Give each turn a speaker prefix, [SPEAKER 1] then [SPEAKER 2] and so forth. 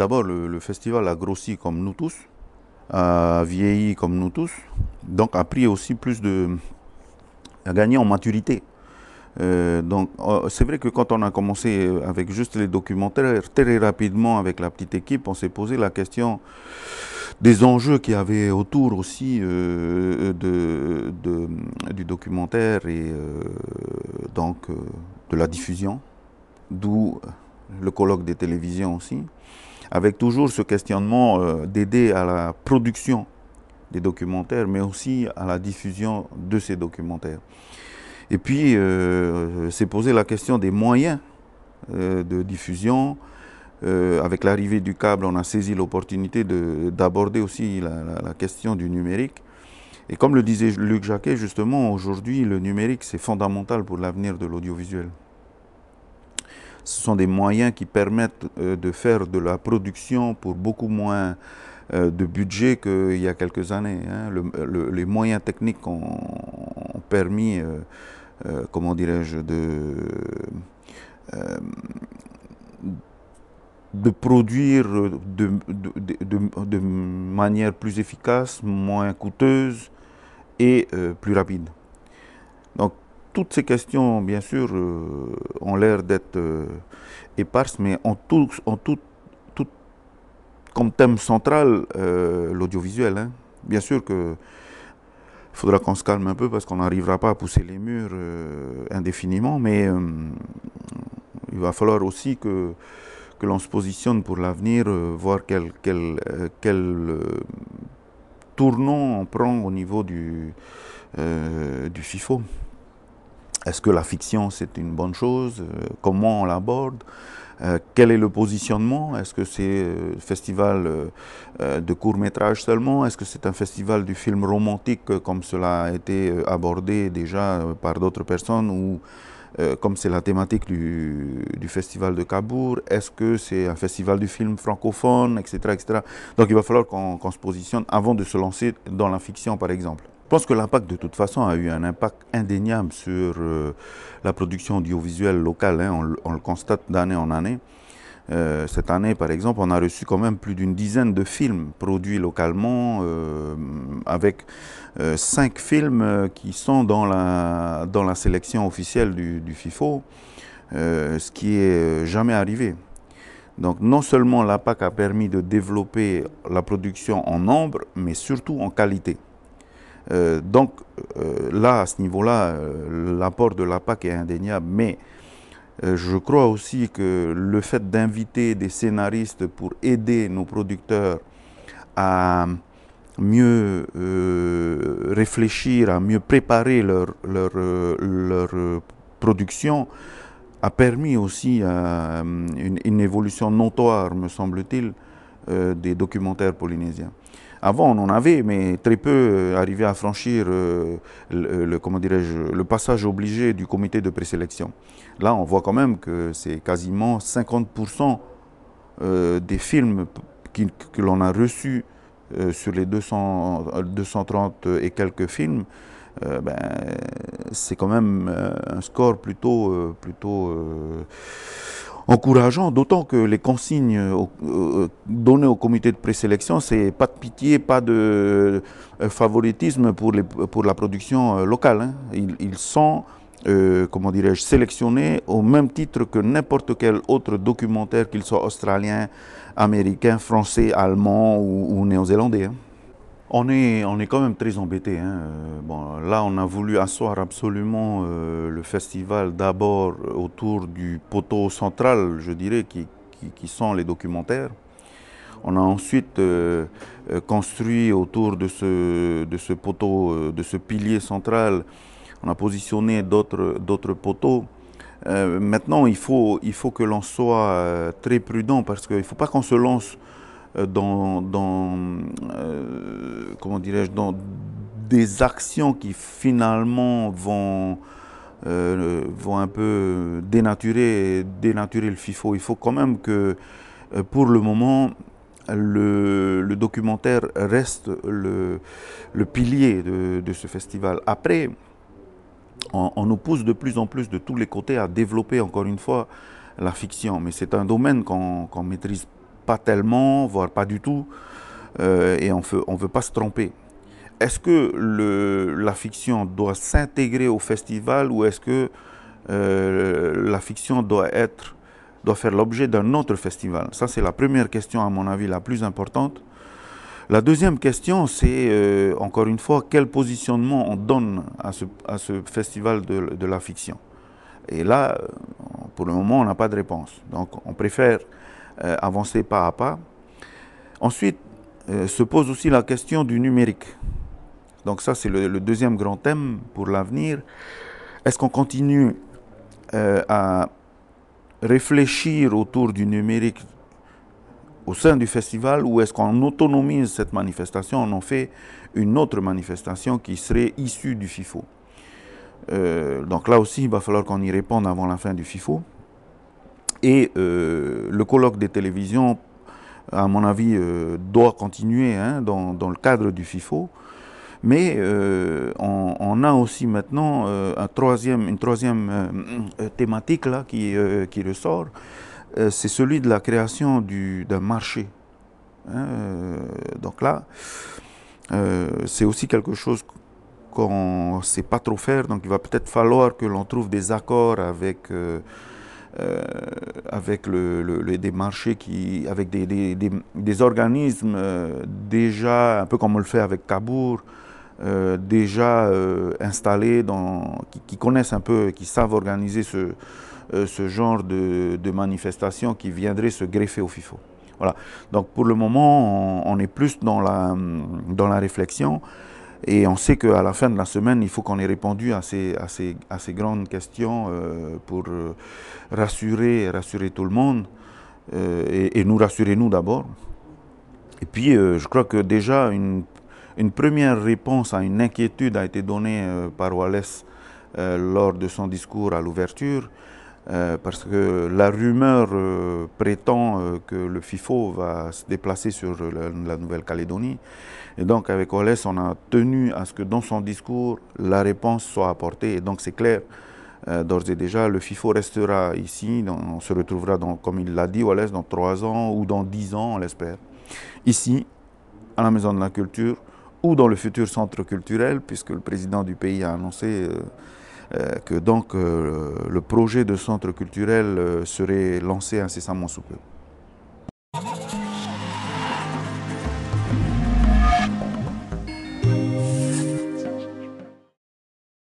[SPEAKER 1] d'abord, le, festival a grossi comme nous tous, a vieilli comme nous tous, donc a pris aussi plus de. a gagné en maturité. Euh, donc, oh, c'est vrai que quand on a commencé avec juste les documentaires, très rapidement avec la petite équipe, on s'est posé la question des enjeux qu'il y avait autour aussi euh, de, du documentaire et euh, donc de la diffusion, d'où le colloque des télévisions aussi, avec toujours ce questionnement d'aider à la production des documentaires, mais aussi à la diffusion de ces documentaires. Et puis, euh, s'est posé la question des moyens euh, de diffusion. Euh, avec l'arrivée du câble, on a saisi l'opportunité d'aborder aussi la, question du numérique. Et comme le disait Luc Jacquet, justement, aujourd'hui, le numérique, c'est fondamental pour l'avenir de l'audiovisuel. Ce sont des moyens qui permettent de faire de la production pour beaucoup moins de budget qu'il y a quelques années. Hein. les moyens techniques ont, permis euh, comment dirais-je, de, euh, produire de, manière plus efficace, moins coûteuse et euh, plus rapide. Toutes ces questions, bien sûr, ont l'air d'être éparses, mais en tout, tout, comme thème central l'audiovisuel. Hein. Bien sûr que faudra qu'on se calme un peu parce qu'on n'arrivera pas à pousser les murs euh, indéfiniment, mais euh, il va falloir aussi que, l'on se positionne pour l'avenir, euh, voir quel tournant on prend au niveau du, du FIFO. Est-ce que la fiction c'est une bonne chose? Comment on l'aborde? Euh, quel est le positionnement? Est-ce que c'est un euh, festival euh, de court métrage seulement? Est-ce que c'est un festival du film romantique comme cela a été abordé déjà par d'autres personnes? Ou comme c'est la thématique du, festival de Cabourg, est-ce que c'est un festival du film francophone, etc. etc. Donc il va falloir qu'on se positionne avant de se lancer dans la fiction, par exemple. Je pense que l'impact, de toute façon, a eu un impact indéniable sur euh, la production audiovisuelle locale. Hein. On, le constate d'année en année. Euh, cette année, par exemple, on a reçu quand même plus d'une dizaine de films produits localement, euh, avec cinq films qui sont dans la, sélection officielle du, du FIFO, ce qui est jamais arrivé. Donc non seulement l'APAC a permis de développer la production en nombre, mais surtout en qualité. Euh, donc euh, là, à ce niveau-là, euh, l'apport de la PAC est indéniable, mais je crois aussi que le fait d'inviter des scénaristes pour aider nos producteurs à mieux réfléchir, à mieux préparer leur, production, a permis aussi une, évolution notoire, me semble-t-il, des documentaires polynésiens. Avant, on en avait, mais très peu euh, arrivaient à franchir euh, le, comment dirais-je, le passage obligé du comité de présélection. Là, on voit quand même que c'est quasiment 50% euh, des films que l'on a reçus sur les 200, 230 et quelques films. Ben, c'est quand même un score plutôt, plutôt encourageant, d'autant que les consignes euh, euh, données au comité de présélection, c'est pas de pitié, pas de euh, favoritisme pour, la production locale. Hein. Ils, sont, comment dirais-je, sélectionnés au même titre que n'importe quel autre documentaire, qu'il soit australien, américain, français, allemand ou, néo-zélandais. Hein. On est, on est quand même très embêté. Hein. Euh, bon, là, on a voulu asseoir absolument euh, le festival d'abord autour du poteau central, je dirais, qui, sont les documentaires. On a ensuite euh, construit autour de ce, poteau, de ce pilier central, on a positionné d'autres poteaux. maintenant, il faut, il faut que l'on soit très prudent parce qu'il ne faut pas qu'on se lance dans, dans euh, comment dirais-je, dans des actions qui finalement vont, euh, vont un peu dénaturer, dénaturer le FIFO. Il faut quand même que, pour le moment, le, documentaire reste le, pilier de, ce festival. Après, on, on, nous pousse de plus en plus de tous les côtés à développer encore une fois la fiction, mais c'est un domaine qu'on qu maîtrise tellement, voire pas du tout, et on ne veut pas se tromper. Est-ce que la fiction doit s'intégrer au festival ou est-ce que la fiction doit être doit faire l'objet d'un autre festival? Ça, c'est la première question, à mon avis, la plus importante. La deuxième question, c'est, euh, encore une fois, quel positionnement on donne à ce, festival de, la fiction? Et là, euh, pour le moment, on n'a pas de réponse. Donc, on préfère euh, avancer pas à pas. Ensuite, euh, se pose aussi la question du numérique. Donc ça, c'est le, deuxième grand thème pour l'avenir. Est-ce qu'on continue euh, à réfléchir autour du numérique au sein du festival ou est-ce qu'on autonomise cette manifestation, on en fait une autre manifestation qui serait issue du FIFO Donc là aussi, il va falloir qu'on y réponde avant la fin du FIFO. Et euh, le colloque des télévisions, à mon avis, euh, doit continuer hein, dans, dans, le cadre du FIFO. Mais euh, on, a aussi maintenant troisième, une troisième thématique là, qui, qui ressort, c'est celui de la création d'un marché. Hein, donc là, c'est aussi quelque chose qu'on ne sait pas trop faire, donc il va peut-être falloir que l'on trouve des accords avec... Euh, avec des marchés qui, avec des, organismes euh, déjà un peu comme on le fait avec Cabourg, euh, déjà installés, dans, qui, connaissent un peu, qui savent organiser ce, ce genre de, de manifestations qui viendraient se greffer au FIFO. Voilà. Donc pour le moment, on, on, est plus dans la, dans la réflexion et on sait qu'à la fin de la semaine, il faut qu'on ait répondu à ces, à ces, à ces grandes questions euh, pour rassurer, rassurer tout le monde et, et, nous rassurer nous d'abord. Et puis, je crois que déjà une une première réponse à une inquiétude a été donnée euh, par Wallace euh, lors de son discours à l'ouverture, euh, parce que la rumeur euh, prétend euh, que le FIFO va se déplacer sur la, Nouvelle-Calédonie. Et donc avec Wallace, on a tenu à ce que dans son discours, la réponse soit apportée. Et donc c'est clair, d'ores et déjà, le FIFO restera ici, on se retrouvera, comme il l'a dit Wallace, dans trois ans ou dans dix ans, on l'espère, ici, à la Maison de la Culture, ou dans le futur centre culturel, puisque le président du pays a annoncé que donc euh, le projet de centre culturel serait lancé incessamment sous peu.